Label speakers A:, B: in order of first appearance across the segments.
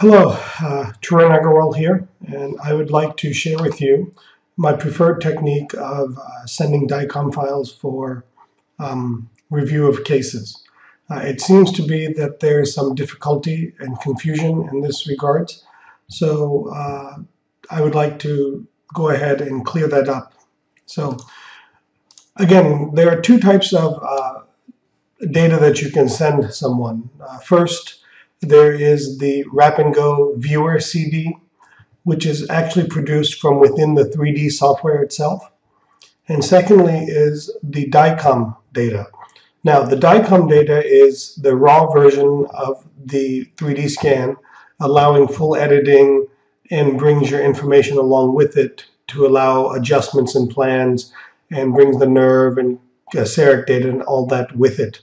A: Hello, uh, Tarun Agarwal here, and I would like to share with you my preferred technique of uh, sending DICOM files for um, review of cases. Uh, it seems to be that there is some difficulty and confusion in this regard, so uh, I would like to go ahead and clear that up. So again, there are two types of uh, data that you can send someone. Uh, first, there is the Wrap and Go Viewer CD, which is actually produced from within the 3D software itself. And secondly is the DICOM data. Now, the DICOM data is the raw version of the 3D scan, allowing full editing and brings your information along with it to allow adjustments and plans and brings the nerve and CEREC data and all that with it.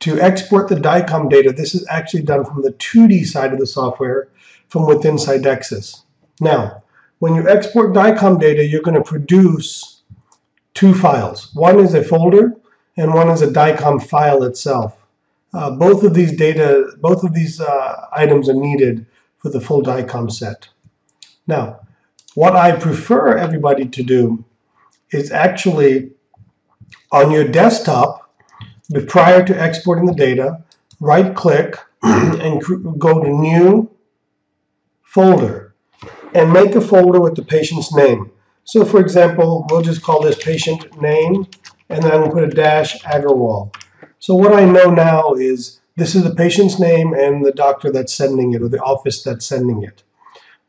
A: To export the DICOM data, this is actually done from the 2D side of the software from within Sidexis. Now, when you export DICOM data, you're going to produce two files. One is a folder, and one is a DICOM file itself. Uh, both of these data, both of these uh, items are needed for the full DICOM set. Now, what I prefer everybody to do is actually on your desktop, but prior to exporting the data, right click and go to new folder and make a folder with the patient's name. So for example, we'll just call this patient name and then I'm going to put a dash Agarwal. So what I know now is this is the patient's name and the doctor that's sending it or the office that's sending it.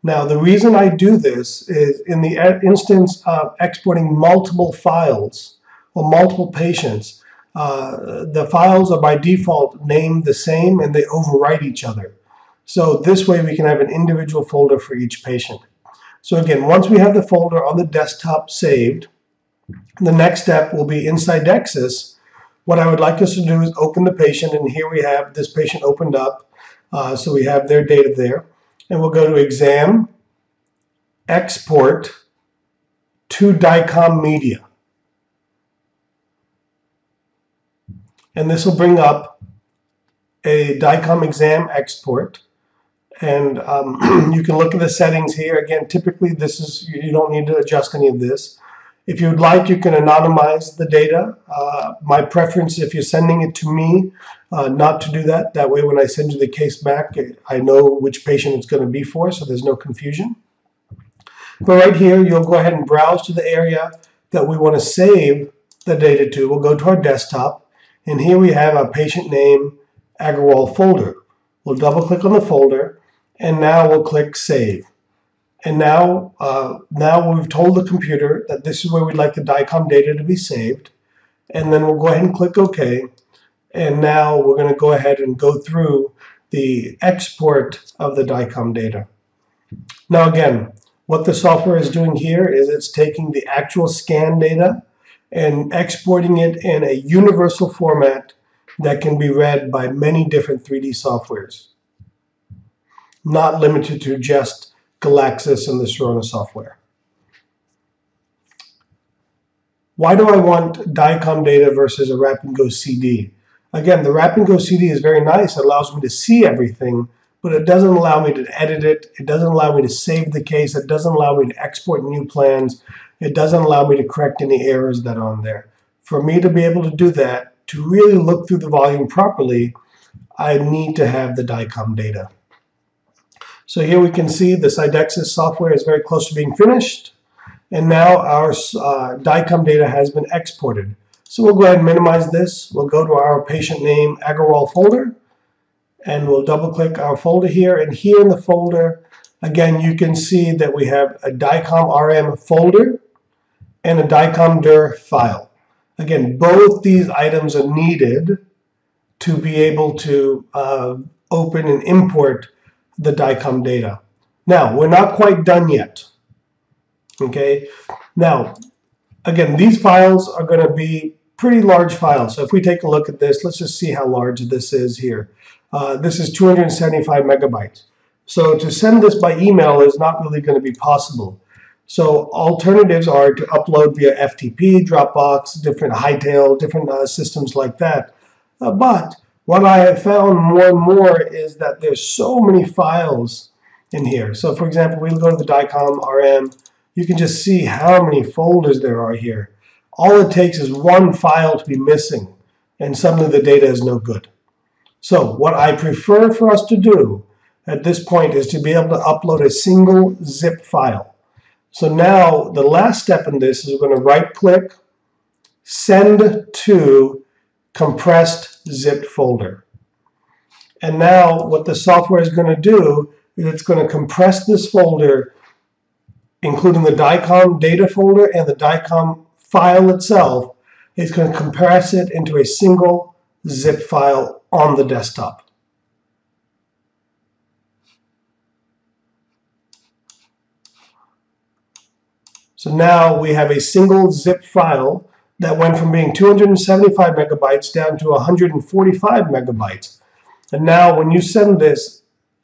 A: Now the reason I do this is in the uh, instance of exporting multiple files or multiple patients, uh, the files are by default named the same and they overwrite each other. So this way we can have an individual folder for each patient. So again, once we have the folder on the desktop saved, the next step will be in Sidexis. What I would like us to do is open the patient, and here we have this patient opened up. Uh, so we have their data there. And we'll go to Exam, Export to DICOM Media. And this will bring up a DICOM exam export. And um, you can look at the settings here. Again typically this is you don't need to adjust any of this. If you'd like you can anonymize the data. Uh, my preference if you're sending it to me uh, not to do that. That way when I send you the case back I know which patient it's going to be for so there's no confusion. But right here you'll go ahead and browse to the area that we want to save the data to. We'll go to our desktop and here we have our patient name Agarwal folder. We'll double click on the folder and now we'll click Save. And now, uh, now we've told the computer that this is where we'd like the DICOM data to be saved. And then we'll go ahead and click OK. And now we're going to go ahead and go through the export of the DICOM data. Now again, what the software is doing here is it's taking the actual scan data and exporting it in a universal format that can be read by many different 3D softwares, not limited to just Galaxis and the Sirona software. Why do I want DICOM data versus a Wrap and Go CD? Again, the Wrap and Go CD is very nice. It allows me to see everything, but it doesn't allow me to edit it. It doesn't allow me to save the case. It doesn't allow me to export new plans. It doesn't allow me to correct any errors that are on there. For me to be able to do that, to really look through the volume properly, I need to have the DICOM data. So here we can see the Sidexis software is very close to being finished. And now our uh, DICOM data has been exported. So we'll go ahead and minimize this. We'll go to our patient name Agarwal folder and we'll double click our folder here and here in the folder again you can see that we have a DICOM RM folder and a DICOM dir file. Again both these items are needed to be able to uh, open and import the DICOM data. Now we're not quite done yet. Okay, now again these files are going to be pretty large file. So if we take a look at this, let's just see how large this is here. Uh, this is 275 megabytes. So to send this by email is not really going to be possible. So alternatives are to upload via FTP, Dropbox, different Hightail, different uh, systems like that. Uh, but what I have found more and more is that there's so many files in here. So for example, we go to the DICOM RM, you can just see how many folders there are here. All it takes is one file to be missing, and suddenly the data is no good. So what I prefer for us to do at this point is to be able to upload a single zip file. So now the last step in this is we're going to right click, send to compressed zip folder. And now what the software is going to do is it's going to compress this folder, including the DICOM data folder and the DICOM file itself. is going to compress it into a single zip file on the desktop. So now we have a single zip file that went from being 275 megabytes down to 145 megabytes. And now when you send this,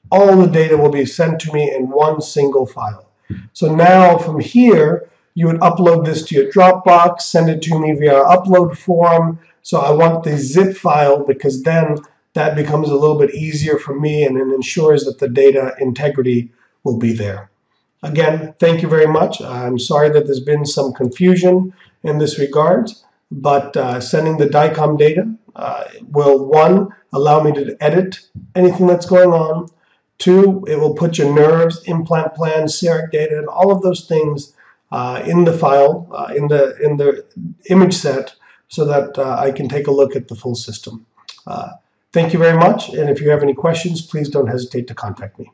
A: all the data will be sent to me in one single file. So now from here, you would upload this to your Dropbox, send it to me via upload form. So I want the zip file because then that becomes a little bit easier for me and it ensures that the data integrity will be there. Again, thank you very much. I'm sorry that there's been some confusion in this regard, but uh, sending the DICOM data uh, will, one, allow me to edit anything that's going on. Two, it will put your nerves, implant plans, CEREC data, and all of those things uh, in the file, uh, in the in the image set, so that uh, I can take a look at the full system. Uh, thank you very much, and if you have any questions, please don't hesitate to contact me.